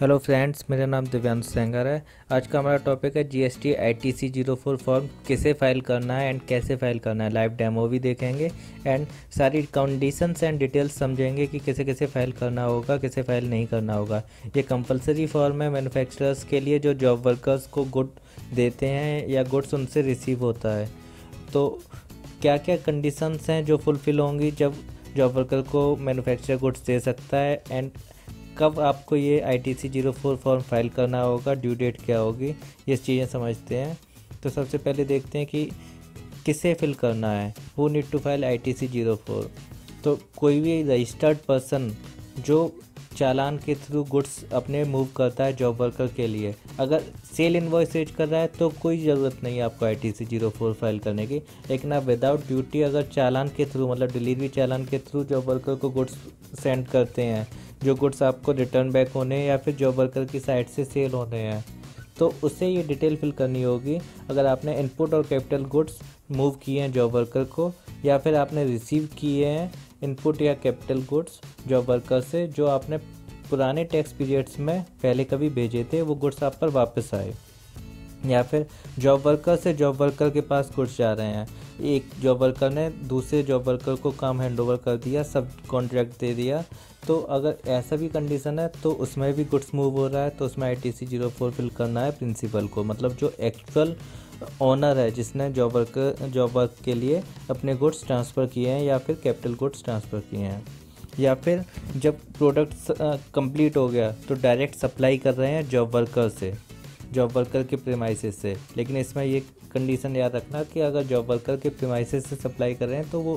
Hello friends, मेरा नाम दिव्यांश सेंगर है। आज का हमारा टॉपिक है GST ITC zero four form किसे फ़ाइल करना है एंड कैसे फ़ाइल करना है। लाइव डेमो भी देखेंगे एंड सारी कंडीशंस एंड डिटेल्स समझेंगे कि किसे किसे फ़ाइल करना होगा, किसे फ़ाइल नहीं करना होगा। ये कंपलसरी फॉर्म है मैन्युफैक्चरर्स के लिए जो जॉब वर्कर्स को गुड देते हैं या गुड्स उनसे रिसीव होता है। तो क्या क्या कंडीशंस हैं जो फुलफ़िल होंगी जब जॉब वर्कर को मैन्युफैक्चरर गुड्स दे सकता है एंड कब आपको ये I T C zero four form file करना होगा, ड्यू डेट क्या होगी, ये चीज़ें समझते हैं। तो सबसे पहले देखते हैं कि किसे फिल करना है। Who need to file I T C zero four? तो कोई भी रजिस्टर्ड पर्सन जो चालान के थ्रू गुड्स अपने मूव करता है जॉब वर्कर के लिए। अगर सेल इन्वॉइस रेज कर रहा है तो कोई ज़रूरत नहीं है आपको I T C zero four file करने की। लेकिन आप विदाउट ड्यूटी अगर चालान के थ्रू मतलब डिलीवरी चालान के थ्रू जॉब वर्कर को गुड्स सेंड करते हैं, जो गुड्स आपको रिटर्न बैक होने हैं या फिर जॉब वर्कर की साइड से सेल होने हैं तो उससे ये डिटेल फिल करनी होगी। अगर आपने इनपुट और कैपिटल गुड्स मूव किए हैं जॉब वर्कर को, या फिर आपने रिसीव किए हैं इनपुट या कैपिटल गुड्स जॉब वर्कर से जो आपने पुराने टैक्स पीरियड्स में पहले कभी भेजे थे, वो गुड्स आप पर वापस आए। या फिर जॉब वर्कर से जॉब वर्कर के पास गुड्स जा रहे हैं। एक जॉब वर्कर ने दूसरे जॉब वर्कर को काम हैंडओवर कर दिया, सब कॉन्ट्रैक्ट दे दिया। तो अगर ऐसा भी कंडीशन है तो उसमें भी गुड्स मूव हो रहा है तो उसमें I T C zero four fill करना है प्रिंसिपल को। मतलब जो एक्चुअल ऑनर है, जिसने जॉब वर्क जॉब वर्क के लिए अपने गुड्स ट्रांसफ़र किए हैं या फिर कैपिटल गुड्स ट्रांसफ़र किए हैं। या फिर जब प्रोडक्ट कंप्लीट हो गया तो डायरेक्ट सप्लाई कर रहे हैं जॉब वर्कर से जॉब वर्कर के प्रेमाइसिस से। लेकिन इसमें ये कंडीशन याद रखना कि अगर जॉब वर्कर के प्रेमाइसिस से सप्लाई कर रहे हैं तो वो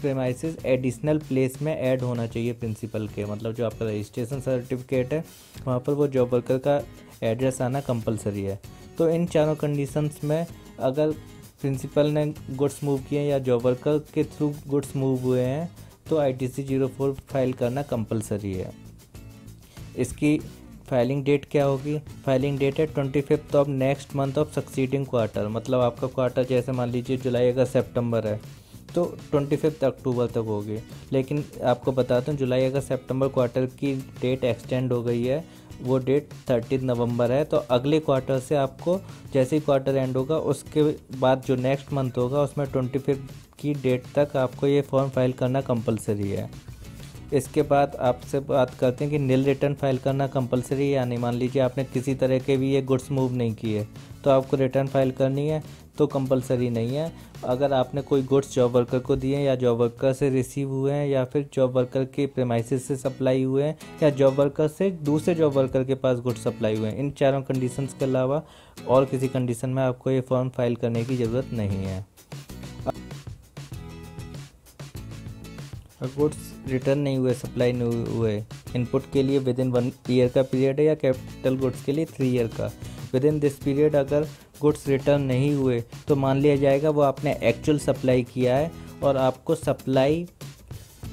प्रेमाइसिस एडिशनल प्लेस में ऐड होना चाहिए प्रिंसिपल के। मतलब जो आपका रजिस्ट्रेशन सर्टिफिकेट है, वहाँ पर वो जॉब वर्कर का एड्रेस आना कंपलसरी है। तो इन चारों कंडीशंस में अगर प्रिंसिपल ने गुड्स मूव किए हैं या जॉब वर्कर के थ्रू गुड्स मूव हुए हैं तो I T C zero four file करना कंपलसरी है। इसकी फाइलिंग डेट क्या होगी? फाइलिंग डेट है twenty fifth of next month of succeeding quarter मतलब आपका क्वार्टर जैसे मान लीजिए जुलाई अगस्त सितंबर है तो ट्वेंटी फिफ्थ अक्टूबर तक होगी। लेकिन आपको बताता हूँ जुलाई अगस्त सितंबर क्वार्टर की डेट एक्सटेंड हो गई है वो डेट थर्टीन नवंबर है तो अगले क्वार्टर से आपको जैसे ही क्वार्टर एंड होगा, उसके बाद जो नेक्स्ट मंथ होगा, उसमें ट्वेंटी फिफ्थ की डेट तक आपको ये फॉर्म फ़ाइल करना कंपलसरी है। इसके बाद आपसे बात करते हैं कि नील रिटर्न फ़ाइल करना कंपलसरी या नहीं। मान लीजिए आपने किसी तरह के भी ये गुड्स मूव नहीं किए तो आपको रिटर्न फ़ाइल करनी है तो कंपलसरी नहीं है। अगर आपने कोई गुड्स जॉब वर्कर को दिए या जॉब वर्कर से रिसीव हुए हैं या फिर जॉब वर्कर के प्रेमाइसिस से सप्लाई हुए हैं या जॉब वर्कर से दूसरे जॉब वर्कर के पास गुड्स सप्लाई हुए हैं, इन चारों कंडीशंस के अलावा और किसी कंडीशन में आपको ये फॉर्म फ़ाइल करने की ज़रूरत नहीं है। गुड्स रिटर्न नहीं हुए सप्लाई नहीं हुए। इनपुट के लिए विद इन वन ईयर का पीरियड है या कैपिटल गुड्स के लिए थ्री ईयर का? विद इन दिस पीरियड अगर गुड्स रिटर्न नहीं हुए तो मान लिया जाएगा वो आपने एक्चुअल सप्लाई किया है और आपको सप्लाई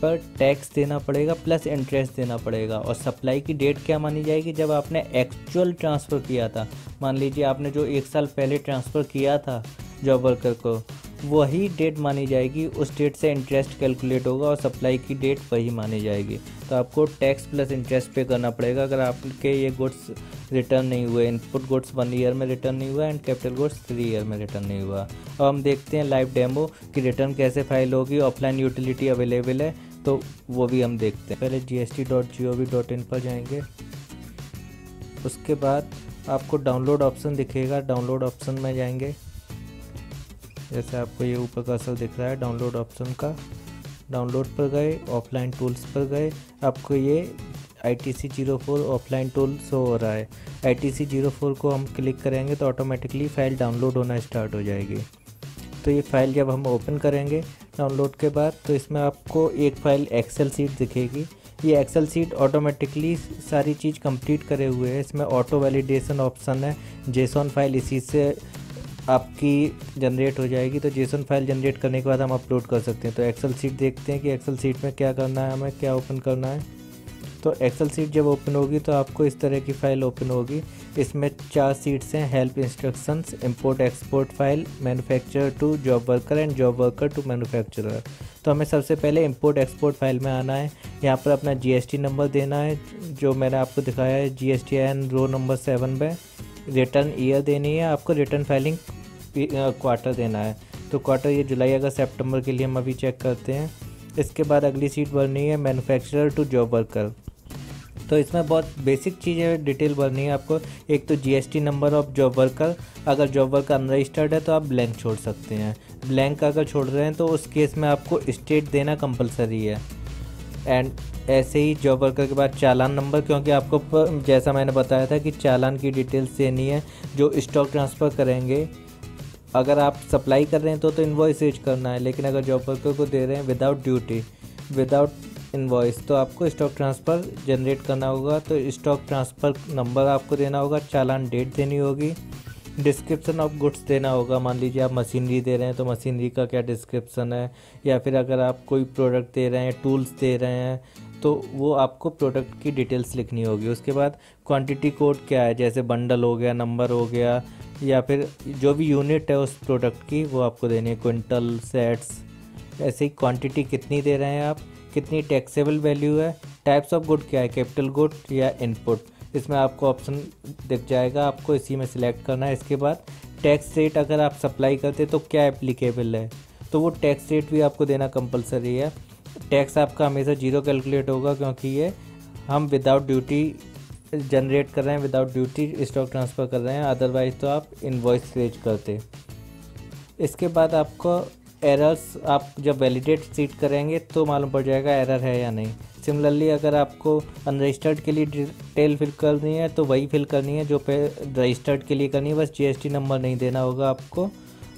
पर टैक्स देना पड़ेगा प्लस इंटरेस्ट देना पड़ेगा। और सप्लाई की डेट क्या मानी जाएगी? जब आपने एक्चुअल ट्रांसफ़र किया था। मान लीजिए आपने जो एक साल पहले ट्रांसफ़र किया था जॉब वर्कर को वही डेट मानी जाएगी, उस डेट से इंटरेस्ट कैलकुलेट होगा और सप्लाई की डेट वही मानी जाएगी। तो आपको टैक्स प्लस इंटरेस्ट पे करना पड़ेगा। अगर आपके ये गुड्स रिटर्न नहीं हुए इनपुट गुड्स वन ईयर में रिटर्न नहीं हुआ and capital goods three year में रिटर्न नहीं हुआ। अब हम देखते हैं लाइव डेमो कि रिटर्न कैसे फ़ाइल होगी। ऑफलाइन यूटिलिटी अवेलेबल है तो वो भी हम देखते हैं। पहले G S T dot G O V dot in पर जाएँगे। उसके बाद आपको डाउनलोड ऑप्शन दिखेगा। डाउनलोड ऑप्शन में जाएँगे। जैसे आपको ये ऊपर का असर दिख रहा है डाउनलोड ऑप्शन का। डाउनलोड पर गए ऑफलाइन टूल्स पर गए, आपको ये I T C zero four offline tool show हो रहा है। I T C zero four को हम क्लिक करेंगे तो ऑटोमेटिकली फ़ाइल डाउनलोड होना स्टार्ट हो जाएगी। तो ये फ़ाइल जब हम ओपन करेंगे डाउनलोड के बाद तो इसमें आपको एक फ़ाइल एक्सेल सीट दिखेगी। ये एक्सेल सीट ऑटोमेटिकली सारी चीज़ कंप्लीट करे हुए है। इसमें ऑटो वैलिडेशन ऑप्शन है। जेसॉन फ़ाइल इसी से आपकी जनरेट हो जाएगी तो जेसन फ़ाइल जनरेट करने के बाद हम अपलोड कर सकते हैं। तो एक्सेल सीट देखते हैं कि एक्सेल सीट में क्या करना है, हमें क्या ओपन करना है। तो एक्सेल सीट जब ओपन होगी तो आपको इस तरह की फ़ाइल ओपन होगी। इसमें चार सीट्स हैं help instructions import export file manufacturer to job worker and job worker to manufacturer तो हमें सबसे पहले इंपोर्ट एक्सपोर्ट फ़ाइल में आना है। यहाँ पर अपना जीएसटी नंबर देना है, जो मैंने आपको दिखाया है। G S T N row number seven में रिटर्न ईयर देनी है। आपको रिटर्न फाइलिंग क्वार्टर देना है। तो क्वार्टर ये जुलाई अगस्त सितंबर के लिए हम अभी चेक करते हैं। इसके बाद अगली सीट भरनी है मैन्युफैक्चरर टू जॉब वर्कर तो इसमें बहुत बेसिक चीज़ें डिटेल भरनी है आपको। एक तो GST number of job worker अगर जॉब वर्कर अनरजिस्टर्ड है तो आप ब्लैंक छोड़ सकते हैं। ब्लैंक अगर छोड़ रहे हैं तो उस केस में आपको स्टेट देना कंपलसरी है। एंड ऐसे ही जॉब वर्कर के बाद चालान नंबर क्योंकि आपको जैसा मैंने बताया था कि चालान की डिटेल्स देनी है, जो स्टॉक ट्रांसफ़र करेंगे। अगर आप सप्लाई कर रहे हैं तो तो इन्वॉइस रीच करना है, लेकिन अगर जॉब वर्कर को दे रहे हैं विदाउट ड्यूटी विदाउट इन्वॉइस तो आपको स्टॉक ट्रांसफ़र जनरेट करना होगा तो स्टॉक ट्रांसफ़र नंबर आपको देना होगा, चालान डेट देनी होगी डिस्क्रिप्शन ऑफ़ गुड्स देना होगा, मान लीजिए आप मशीनरी दे रहे हैं तो मशीनरी का क्या डिस्क्रिप्शन है, या फिर अगर आप कोई प्रोडक्ट दे रहे हैं टूल्स दे रहे हैं तो वो आपको प्रोडक्ट की डिटेल्स लिखनी होगी। उसके बाद क्वांटिटी कोड क्या है? जैसे बंडल हो गया नंबर हो गया, या फिर जो भी यूनिट है उस प्रोडक्ट की, वो आपको देनी है। क्विंटल सेट्स ऐसे ही क्वांटिटी कितनी दे रहे हैं आप? कितनी टैक्सेबल वैल्यू है? टाइप्स ऑफ़ गुड क्या है? कैपिटल गुड या इनपुट इसमें आपको ऑप्शन दिख जाएगा। आपको इसी में सिलेक्ट करना है। इसके बाद टैक्स रेट अगर आप सप्लाई करते तो क्या एप्लीकेबल है? तो वो टैक्स रेट भी आपको देना कंपलसरी है। टैक्स आपका हमेशा ज़ीरो कैलकुलेट होगा क्योंकि ये हम विदाउट ड्यूटी जनरेट कर रहे हैं विदाउट ड्यूटी स्टॉक ट्रांसफ़र कर रहे हैं अदरवाइज़ तो आप इन्वॉइस रेज करते। इसके बाद आपको एरर्स आप जब वैलिडेट सीट करेंगे तो मालूम पड़ जाएगा एरर है या नहीं। सिमिलरली अगर आपको अनरजिस्टर्ड के लिए डिटेल फिल करनी है तो वही फिल करनी है जो पे रजिस्टर्ड के लिए करनी है, बस जीएसटी नंबर नहीं देना होगा आपको।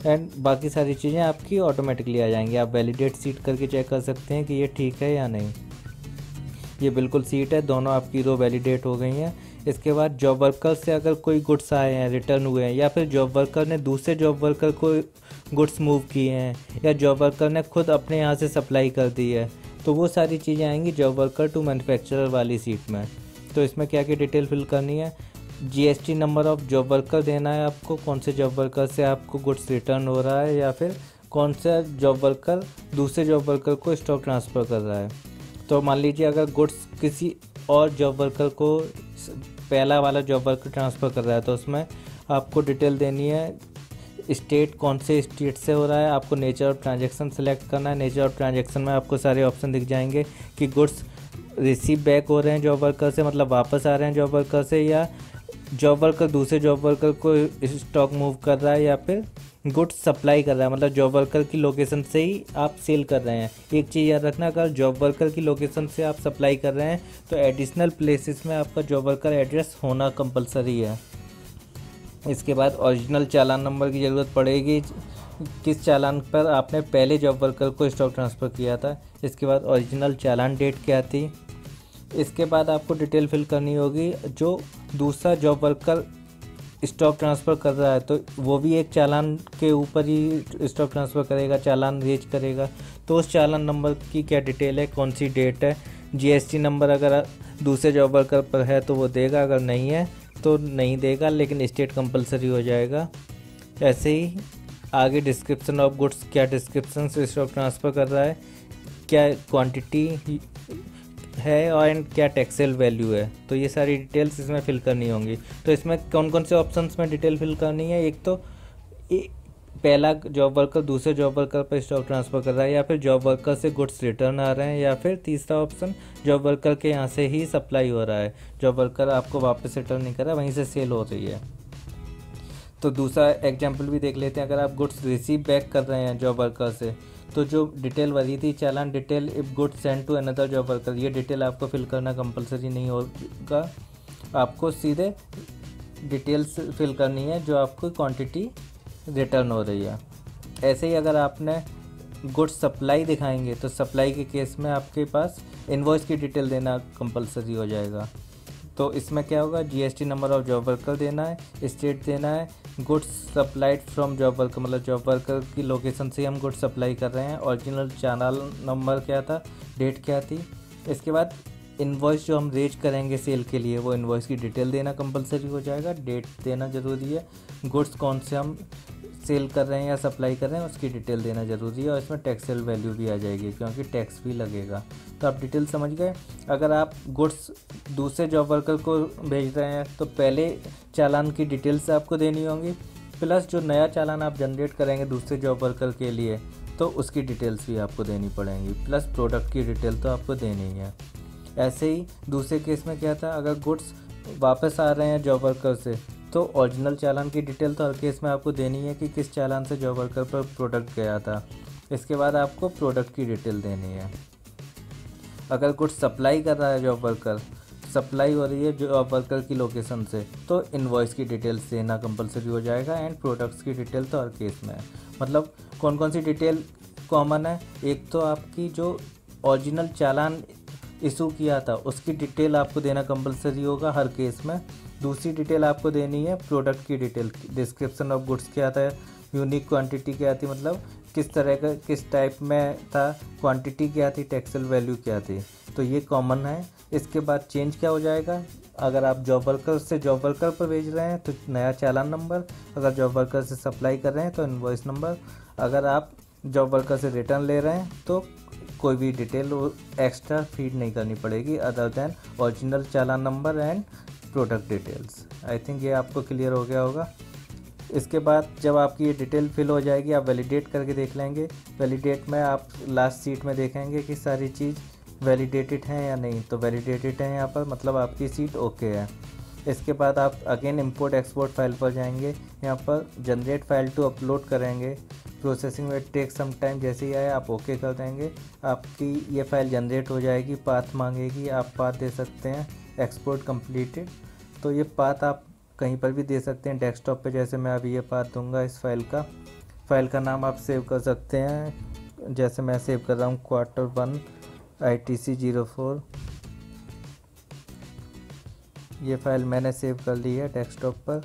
एंड बाकी सारी चीज़ें आपकी ऑटोमेटिकली आ जाएँगी। आप वैलिडेट सीट करके चेक कर सकते हैं कि ये ठीक है या नहीं। ये बिल्कुल सीट है, दोनों आपकी दो वैलिडेट हो गई हैं। इसके बाद जॉब वर्कर से अगर कोई गुड्स आए हैं रिटर्न हुए हैं, या फिर जॉब वर्कर ने दूसरे जॉब वर्कर को गुड्स मूव किए हैं, या जॉब वर्कर ने खुद अपने यहाँ से सप्लाई कर दी है तो वो सारी चीज़ें आएँगी जॉब वर्कर टू मैन्युफैक्चरर वाली सीट में। तो इसमें क्या क्या डिटेल फिल करनी है? GST number of job worker देना है आपको, कौन से जॉब वर्कर से आपको गुड्स रिटर्न हो रहा है या फिर कौन सा जॉब वर्कर दूसरे जॉब वर्कर को स्टॉक ट्रांसफ़र कर रहा है। तो मान लीजिए अगर गुड्स किसी और जॉब वर्कर को पहला वाला जॉब वर्कर ट्रांसफ़र कर रहा है तो उसमें आपको डिटेल देनी है स्टेट कौन से स्टेट से हो रहा है, आपको नेचर ऑफ़ ट्रांजेक्शन सेलेक्ट करना है नेचर ऑफ़ ट्रांजेक्शन में आपको सारे ऑप्शन दिख जाएँगे कि गुड्स रिसीव बैक हो रहे हैं जॉब वर्कर से मतलब वापस आ रहे हैं जॉब वर्कर से या जॉब वर्कर दूसरे जॉब वर्कर को स्टॉक मूव कर रहा है या फिर गुड्स सप्लाई कर रहा है? मतलब जॉब वर्कर की लोकेशन से ही आप सेल कर रहे हैं। एक चीज़ याद रखना, अगर जॉब वर्कर की लोकेशन से आप सप्लाई कर रहे हैं तो एडिशनल प्लेसेस में आपका जॉब वर्कर एड्रेस होना कंपलसरी है। इसके बाद ओरिजिनल चालान नंबर की ज़रूरत पड़ेगी। किस चालान पर आपने पहले जॉब वर्कर को स्टॉक ट्रांसफ़र किया था? इसके बाद ओरिजिनल चालान डेट क्या थी? इसके बाद आपको डिटेल फिल करनी होगी, जो दूसरा जॉब वर्कर स्टॉक ट्रांसफ़र कर रहा है तो वो भी एक चालान के ऊपर ही स्टॉक ट्रांसफ़र करेगा, चालान रेज करेगा। तो उस चालान नंबर की क्या डिटेल है, कौन सी डेट है? जीएसटी नंबर अगर दूसरे जॉब वर्कर पर है तो वो देगा, अगर नहीं है तो नहीं देगा, लेकिन स्टेट कंपलसरी हो जाएगा। ऐसे ही आगे डिस्क्रिप्शन ऑफ़ गुड्स क्या डिस्क्रिप्शन स्टॉक ट्रांसफ़र कर रहा है, क्या क्वांटिटी है और एंड क्या टेक्सेल वैल्यू है? तो ये सारी डिटेल्स इसमें फिल करनी होंगी। तो इसमें कौन कौन से ऑप्शंस में डिटेल फिल करनी है? एक तो ए, पहला जॉब वर्कर दूसरे जॉब वर्कर पर स्टॉक ट्रांसफ़र कर रहा है या फिर जॉब वर्कर से गुड्स रिटर्न आ रहे हैं या फिर तीसरा ऑप्शन जॉब वर्कर के यहाँ से ही सप्लाई हो रहा है। जॉब वर्कर आपको वापस रिटर्न नहीं कर रहा वहीं से सेल हो रही है। तो दूसरा एग्ज़ाम्पल भी देख लेते हैं। अगर आप गुड्स रिसीव बैक कर रहे हैं जॉब वर्कर से तो जो डिटेल भरी थी, चालान detail if good send to another job worker ये डिटेल आपको फिल करना कंपलसरी नहीं होगा। आपको सीधे डिटेल्स फिल करनी है जो आपको क्वांटिटी रिटर्न हो रही है। ऐसे ही अगर आपने गुड सप्लाई दिखाएँगे तो सप्लाई के केस में आपके पास इन्वॉइस की डिटेल देना कंपलसरी हो जाएगा। तो इसमें क्या होगा? GST number of job worker देना है स्टेट देना है goods supplied from job worker मतलब जॉब वर्कर की लोकेशन से हम गुड्स सप्लाई कर रहे हैं। ओरिजिनल चैनल नंबर क्या था? डेट क्या थी? इसके बाद इन्वॉइस जो हम रेज करेंगे सेल के लिए, वो इन्वॉइस की डिटेल देना कंपलसरी हो जाएगा। डेट देना ज़रूरी है। गुड्स कौन से हम सेल कर रहे हैं या सप्लाई कर रहे हैं, उसकी डिटेल देना ज़रूरी है और इसमें टैक्सेल वैल्यू भी आ जाएगी क्योंकि टैक्स भी लगेगा। तो आप डिटेल समझ गए? अगर आप गुड्स दूसरे जॉब वर्कर को भेज रहे हैं तो पहले चालान की डिटेल्स आपको देनी होंगी, प्लस जो नया चालान आप जनरेट करेंगे दूसरे जॉब वर्कर के लिए तो उसकी डिटेल्स भी आपको देनी पड़ेंगी, प्लस प्रोडक्ट की डिटेल तो आपको देनी ही है। ऐसे ही दूसरे केस में क्या था, अगर गुड्स वापस आ रहे हैं जॉब वर्कर से तो ओरिजिनल चालान की डिटेल तो हर केस में आपको देनी है कि किस चालान से जॉब वर्कर पर प्रोडक्ट गया था। इसके बाद आपको प्रोडक्ट की डिटेल देनी है। अगर कुछ सप्लाई कर रहा है जॉब वर्कर सप्लाई हो रही है जॉब वर्कर की लोकेशन से तो इन्वॉइस की डिटेल्स देना कंपलसरी हो जाएगा एंड प्रोडक्ट्स की डिटेल तो हर केस में है। मतलब कौन कौन सी डिटेल कॉमन है? एक तो आपकी जो ओरिजिनल चालान इशू किया था, उसकी डिटेल आपको देना कंपलसरी होगा हर केस में। दूसरी डिटेल आपको देनी है प्रोडक्ट की डिटेल डिस्क्रिप्शन ऑफ़ गुड्स क्या था यूनिक क्वांटिटी क्या थी मतलब किस तरह का, किस टाइप में था क्वांटिटी क्या थी टेक्सल वैल्यू क्या थी। तो ये कॉमन है। इसके बाद चेंज क्या हो जाएगा? अगर आप जॉब वर्कर से जॉब वर्कर पर भेज रहे हैं तो नया चालान नंबर अगर जॉब वर्कर से सप्लाई कर रहे हैं तो इन्वॉइस नंबर अगर आप जॉब वर्कर से रिटर्न ले रहे हैं तो कोई भी डिटेल एक्स्ट्रा फ़ीड नहीं करनी पड़ेगी other than original challan number and product details I think ये आपको क्लियर हो गया होगा। इसके बाद जब आपकी ये डिटेल फिल हो जाएगी, आप वैलिडेट करके देख लेंगे। वैलिडेट में आप लास्ट सीट में देखेंगे कि सारी चीज़ वैलिडेटेड है या नहीं। तो वैलिडेटेड है यहाँ पर मतलब आपकी सीट ओके है। इसके बाद आप अगेन इंपोर्ट एक्सपोर्ट फ़ाइल पर जाएँगे। यहाँ पर जनरेट फ़ाइल टू अपलोड करेंगे। प्रोसेसिंग में टेक सम टाइम जैसे ही आए आप ओके कर देंगे। आपकी ये फ़ाइल जनरेट हो जाएगी पाथ मांगेगी, आप पाथ दे सकते हैं। एक्सपोर्ट कंप्लीटेड तो ये पाथ आप कहीं पर भी दे सकते हैं डेस्कटॉप पे, जैसे मैं अभी ये पाथ दूँगा इस फ़ाइल का। फ़ाइल का नाम आप सेव कर सकते हैं। जैसे मैं सेव कर रहा हूँ quarter one I T C zero four ये फ़ाइल मैंने सेव कर ली है डेस्कटॉप पर,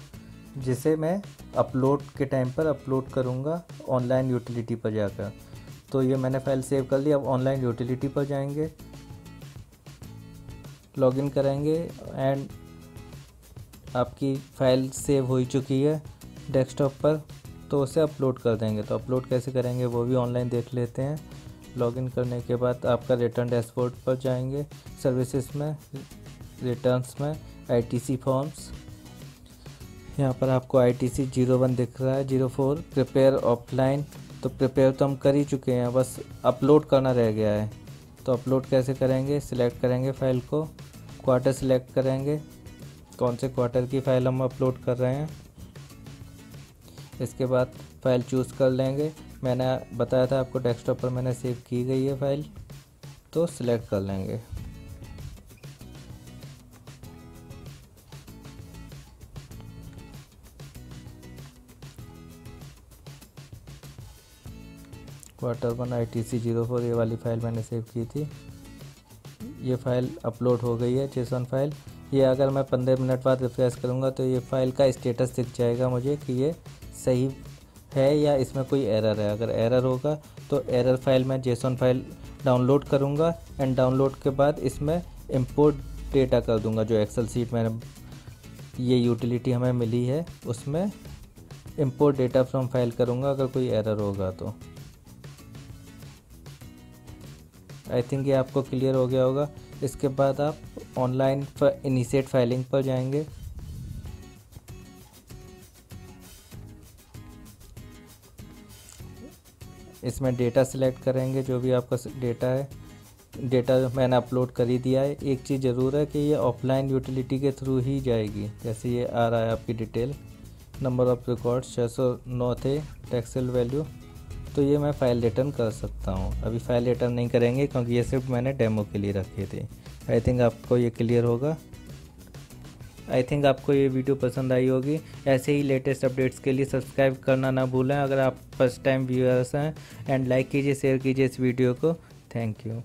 जिसे मैं अपलोड के टाइम पर अपलोड करूँगा ऑनलाइन यूटिलिटी पर जाकर। तो ये मैंने फ़ाइल सेव कर ली, अब ऑनलाइन यूटिलिटी पर जाएँगे। लॉगिन करेंगे एंड आपकी फ़ाइल सेव हो चुकी है डेस्कटॉप पर तो उसे अपलोड कर देंगे। तो अपलोड कैसे करेंगे, वो भी ऑनलाइन देख लेते हैं। लॉगिन करने के बाद आपका रिटर्न डैशबोर्ड पर जाएँगे सर्विसेज़ में रिटर्न्स में आईटीसी फॉर्म्स यहाँ पर आपको I T C zero one दिख रहा है ज़ीरो फोर प्रिपेयर ऑफलाइन तो प्रिपेयर तो हम कर ही चुके हैं, बस अपलोड करना रह गया है। तो अपलोड कैसे करेंगे? सिलेक्ट करेंगे फ़ाइल को। क्वार्टर सिलेक्ट करेंगे। कौन से क्वार्टर की फ़ाइल हम अपलोड कर रहे हैं? इसके बाद फ़ाइल चूज़ कर लेंगे। मैंने बताया था आपको डेस्कटॉप पर मैंने सेव की गई है फ़ाइल तो सिलेक्ट कर लेंगे। Quarter one I T C zero four ये वाली फ़ाइल मैंने सेव की थी। ये फ़ाइल अपलोड हो गई है जेसन फ़ाइल ये अगर मैं पंद्रह मिनट बाद रिफ्रेश करूँगा तो ये फ़ाइल का स्टेटस दिख जाएगा मुझे कि ये सही है या इसमें कोई एरर है। अगर एरर होगा तो एरर फ़ाइल मैं जेसन फ़ाइल डाउनलोड करूँगा एंड डाउनलोड के बाद इसमें इम्पोर्ट डेटा कर दूँगा। जो एक्सेल सीट मैंने, ये यूटिलिटी हमें मिली है, उसमें इम्पोर्ट डेटा फ्रॉम फ़ाइल करूँगा, अगर कोई एरर होगा तो। आई थिंक ये आपको क्लियर हो गया होगा। इसके बाद आप ऑनलाइन इनिशिएट फाइलिंग पर जाएँगे। इसमें डेटा सिलेक्ट करेंगे, जो भी आपका डेटा है। डेटा मैंने अपलोड कर ही दिया है। एक चीज़ ज़रूर है कि ये ऑफलाइन यूटिलिटी के थ्रू ही जाएगी। जैसे ये आ रहा है आपकी डिटेल नंबर ऑफ़ रिकॉर्ड छः सौ नौ थे। टैक्सल वैल्यू तो ये मैं फ़ाइल रिटर्न कर सकता हूँ। अभी फ़ाइल रिटर्न नहीं करेंगे क्योंकि ये सिर्फ़ मैंने डेमो के लिए रखे थे। आई थिंक आपको ये क्लियर होगा। आई थिंक आपको ये वीडियो पसंद आई होगी। ऐसे ही लेटेस्ट अपडेट्स के लिए सब्सक्राइब करना ना भूलें। अगर आप फ़र्स्ट टाइम व्यूअर्स हैं एंड लाइक कीजिए शेयर कीजिए इस वीडियो को। Thank you